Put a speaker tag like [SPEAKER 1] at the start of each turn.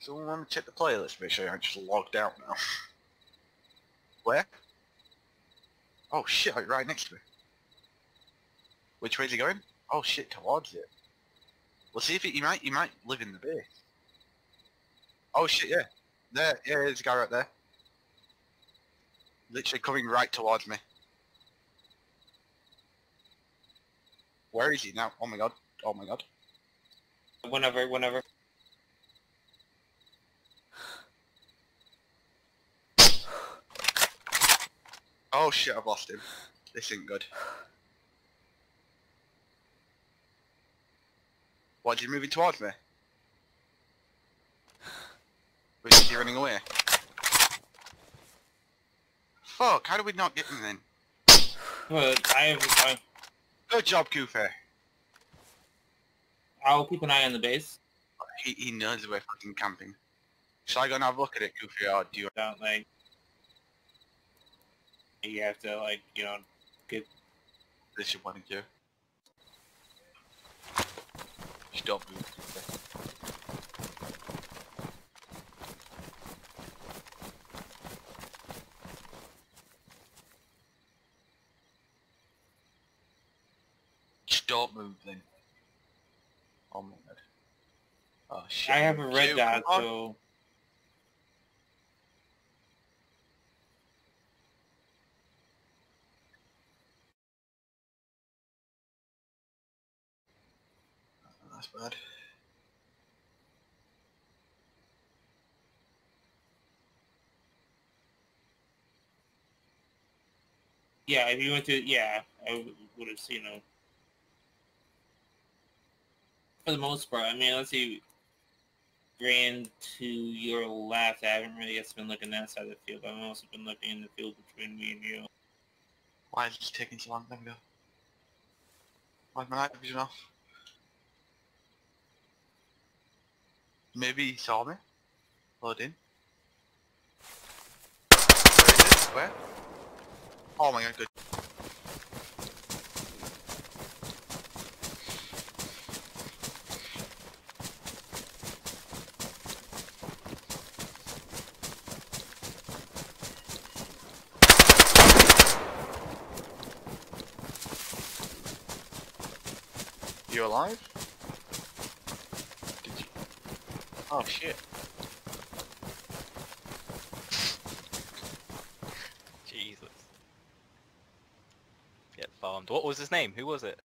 [SPEAKER 1] Someone want to check the playlist, make sure I just logged out now. Where? Oh shit, oh, right next to me. Which way is he going? Oh shit, towards it. We'll see if he might he might live in the base. Oh shit, yeah. There, yeah, there's a guy right there. Literally coming right towards me. Where is he now? Oh my god. Oh my god.
[SPEAKER 2] Whenever, whenever.
[SPEAKER 1] Oh shit, I've lost him. This ain't good. What, is he moving towards me? Wait, is he running away? Fuck, how do we not get him then?
[SPEAKER 2] Well, I have. I,
[SPEAKER 1] Good job, Goofy.
[SPEAKER 2] I'll keep an eye on the base.
[SPEAKER 1] He, he knows we're fucking camping. Shall I go and have a look at it, Goofy, or do you...
[SPEAKER 2] Don't like. You have to like, you know, get.
[SPEAKER 1] This you want to do? Stop moving, Goofy. Stop moving. Oh my god. Oh shit.
[SPEAKER 2] I have a red
[SPEAKER 1] Dude,
[SPEAKER 2] dot, so
[SPEAKER 1] That's bad.
[SPEAKER 2] yeah. If you went to, yeah, I would have, seen know. For the most part, I mean, let's see. Ran to your left. I haven't really just been looking that side of the field. I've also been looking in the field between me and you.
[SPEAKER 1] Why is this taking so long? Let me go. Why's my night vision off? Maybe he saw me. Load in. Where is it? Where? Oh my god, good. You alive? Did you? Oh shit.
[SPEAKER 3] Jesus. Get farmed. What was his name? Who was it?